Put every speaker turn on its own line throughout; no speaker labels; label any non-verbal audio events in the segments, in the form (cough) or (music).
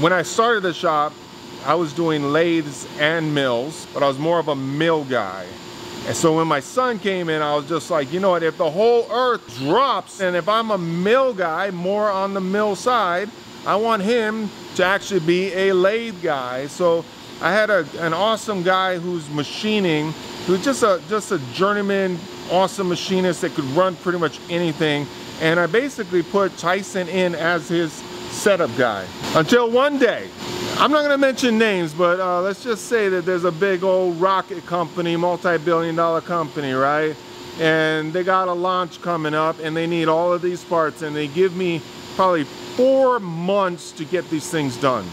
when I started the shop, I was doing lathes and mills, but I was more of a mill guy. And so when my son came in, I was just like, you know what, if the whole earth drops, and if I'm a mill guy, more on the mill side, I want him to actually be a lathe guy. So I had a, an awesome guy who's machining, who's just a, just a journeyman, awesome machinist that could run pretty much anything. And I basically put Tyson in as his setup guy. Until one day, I'm not gonna mention names, but uh, let's just say that there's a big old rocket company, multi-billion dollar company, right? And they got a launch coming up and they need all of these parts and they give me probably four months to get these things done.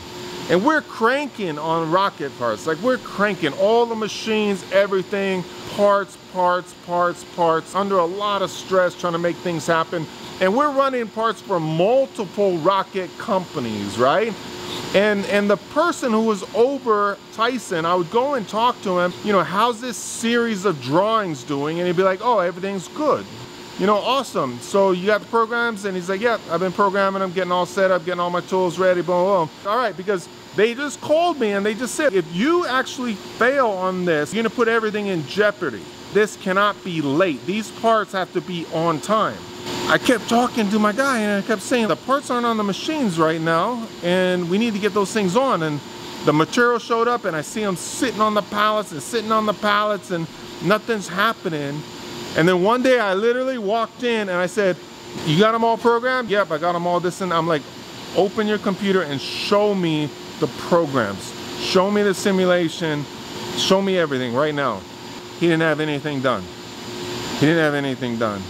And we're cranking on rocket parts, like we're cranking all the machines, everything, parts, parts, parts, parts, under a lot of stress trying to make things happen. And we're running parts for multiple rocket companies, right? And, and the person who was over Tyson, I would go and talk to him, you know, how's this series of drawings doing? And he'd be like, oh, everything's good. You know, awesome. So you got the programs? And he's like, yeah, I've been programming them, getting all set up, getting all my tools ready, boom, boom. All right, because they just called me and they just said, if you actually fail on this, you're gonna put everything in jeopardy. This cannot be late. These parts have to be on time. I kept talking to my guy and I kept saying the parts aren't on the machines right now and we need to get those things on and the material showed up and I see them sitting on the pallets and sitting on the pallets and nothing's happening and then one day I literally walked in and I said you got them all programmed yep I got them all this and I'm like open your computer and show me the programs show me the simulation show me everything right now he didn't have anything done he didn't have anything done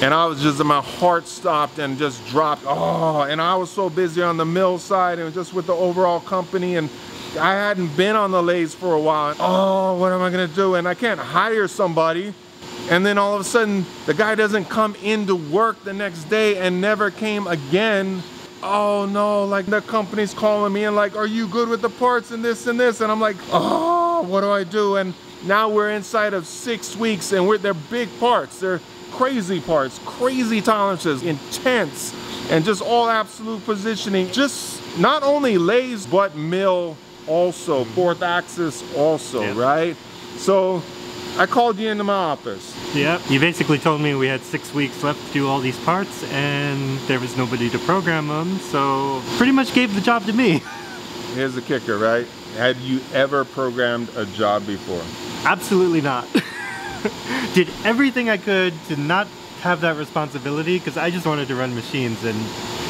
and I was just, my heart stopped and just dropped. Oh, and I was so busy on the mill side and just with the overall company and I hadn't been on the lathes for a while. Oh, what am I gonna do? And I can't hire somebody. And then all of a sudden, the guy doesn't come into work the next day and never came again. Oh no, like the company's calling me and like, are you good with the parts and this and this? And I'm like, oh, what do I do? And now we're inside of six weeks and we're, they're big parts. They're crazy parts, crazy tolerances, intense, and just all absolute positioning. Just not only lathes, but mill also, fourth axis also, yeah. right? So I called you into my office.
Yeah, you basically told me we had six weeks left to do all these parts and there was nobody to program them, so pretty much gave the job to me. (laughs)
Here's the kicker, right? Had you ever programmed a job before?
Absolutely not. (laughs) did everything I could to not have that responsibility because I just wanted to run machines and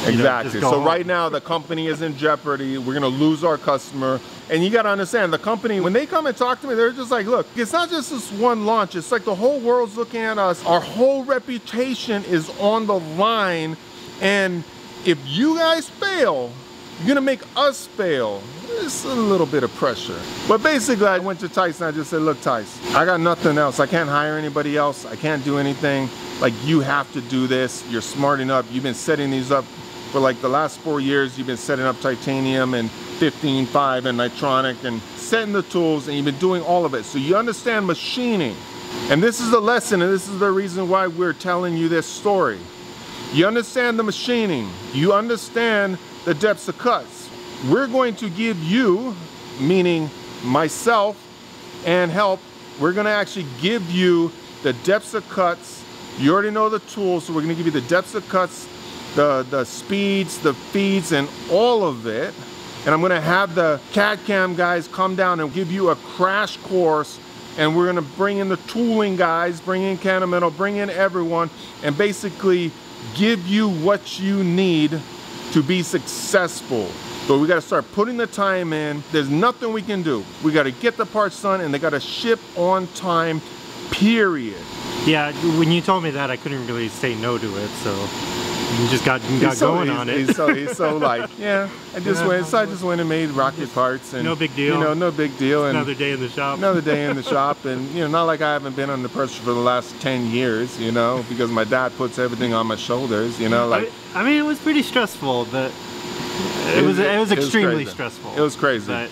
exactly.
Know,
so home. right now the company is in jeopardy. We're gonna lose our customer. And you gotta understand the company, when they come and talk to me, they're just like, look, it's not just this one launch. It's like the whole world's looking at us. Our whole reputation is on the line. And if you guys fail, you're gonna make us fail. It's a little bit of pressure. But basically I went to Tyson, I just said, look Tyson, I got nothing else. I can't hire anybody else. I can't do anything. Like you have to do this. You're smart enough. You've been setting these up for like the last four years. You've been setting up titanium and 15.5 and nitronic and setting the tools and you've been doing all of it. So you understand machining. And this is the lesson and this is the reason why we're telling you this story. You understand the machining. You understand the depths of cuts. We're going to give you, meaning myself and help, we're gonna actually give you the depths of cuts. You already know the tools, so we're gonna give you the depths of cuts, the, the speeds, the feeds, and all of it. And I'm gonna have the CAD CAM guys come down and give you a crash course and we're gonna bring in the tooling guys, bring in Kennametal, bring in everyone, and basically give you what you need to be successful. But we gotta start putting the time in. There's nothing we can do. We gotta get the parts done and they gotta ship on time, period.
Yeah, when you told me that, I couldn't really say no to it, so you just got, got so, going on it.
He's so, he's so (laughs) like, yeah, I just yeah. went, so I just went and made rocket parts. and
No big deal.
You know, no big deal.
And another day in the shop.
Another day in the (laughs) shop, and you know, not like I haven't been under pressure for the last 10 years, you know, because my dad puts everything on my shoulders, you know, like.
I mean, it was pretty stressful, but it, it was, it was extremely
it was
stressful.
It was crazy.
But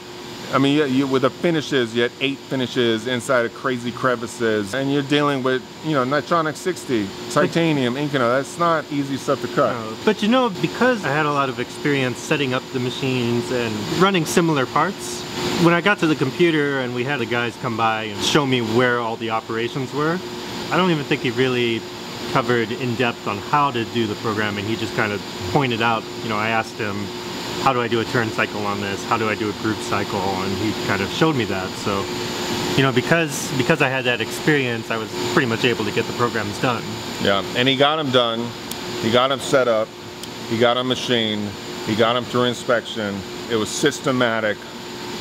I mean, you, you, with the finishes, you had eight finishes inside of crazy crevices, and you're dealing with, you know, Nitronic 60, titanium, (laughs) Inconel. That's not easy stuff to cut.
No. But you know, because I had a lot of experience setting up the machines and running similar parts, when I got to the computer and we had the guys come by and show me where all the operations were, I don't even think he really covered in depth on how to do the programming. He just kind of pointed out, you know, I asked him, how do I do a turn cycle on this? How do I do a groove cycle? And he kind of showed me that. So, you know, because because I had that experience, I was pretty much able to get the programs done.
Yeah, and he got them done. He got them set up. He got them machined. He got them through inspection. It was systematic.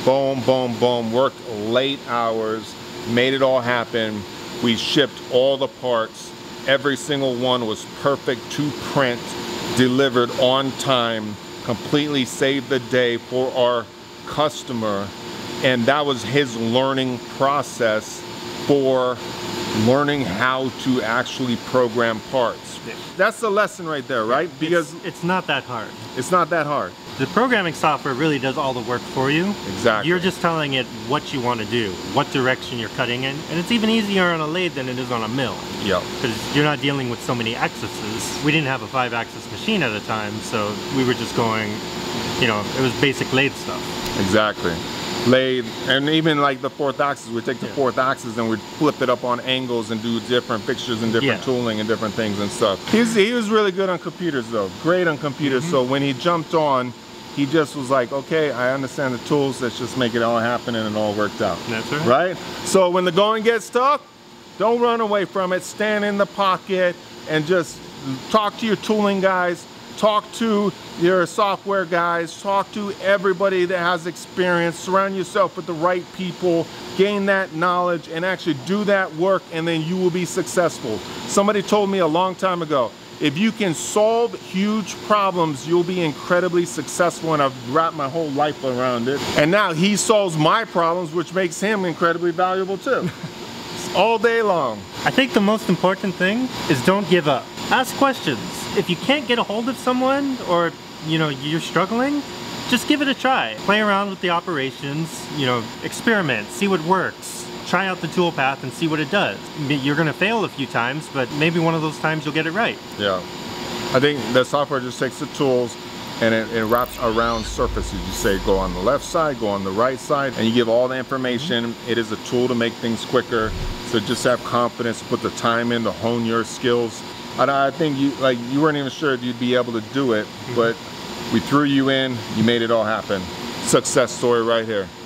Boom, boom, boom. Worked late hours. Made it all happen. We shipped all the parts. Every single one was perfect to print, delivered on time completely saved the day for our customer. And that was his learning process for learning how to actually program parts. That's the lesson right there, right? Because
it's, it's not that hard.
It's not that hard.
The programming software really does all the work for you.
Exactly.
You're just telling it what you want to do, what direction you're cutting in, and it's even easier on a lathe than it is on a mill.
Yeah.
Because you're not dealing with so many axes. We didn't have a five-axis machine at the time, so we were just going, you know, it was basic lathe stuff.
Exactly lathe and even like the fourth axis we take the yeah. fourth axis and we'd flip it up on angles and do different fixtures and different yeah. tooling and different things and stuff He's, he was really good on computers though great on computers mm -hmm. so when he jumped on he just was like okay I understand the tools let's just make it all happen and it all worked out.
That's right.
Right? So when the going gets tough don't run away from it. Stand in the pocket and just talk to your tooling guys. Talk to your software guys, talk to everybody that has experience, surround yourself with the right people, gain that knowledge and actually do that work and then you will be successful. Somebody told me a long time ago, if you can solve huge problems, you'll be incredibly successful and I've wrapped my whole life around it. And now he solves my problems, which makes him incredibly valuable too. (laughs) All day long.
I think the most important thing is don't give up. Ask questions if you can't get a hold of someone or you know you're struggling, just give it a try. Play around with the operations, you know, experiment, see what works. Try out the tool path and see what it does. You're gonna fail a few times, but maybe one of those times you'll get it right.
Yeah. I think the software just takes the tools and it, it, wraps around surfaces. You say go on the left side, go on the right side, and you give all the information. Mm -hmm. It is a tool to make things quicker. So just have confidence, put the time in to hone your skills. I, I think you like you weren't even sure if you'd be able to do it, mm -hmm. but we threw you in, you made it all happen. Success story right here.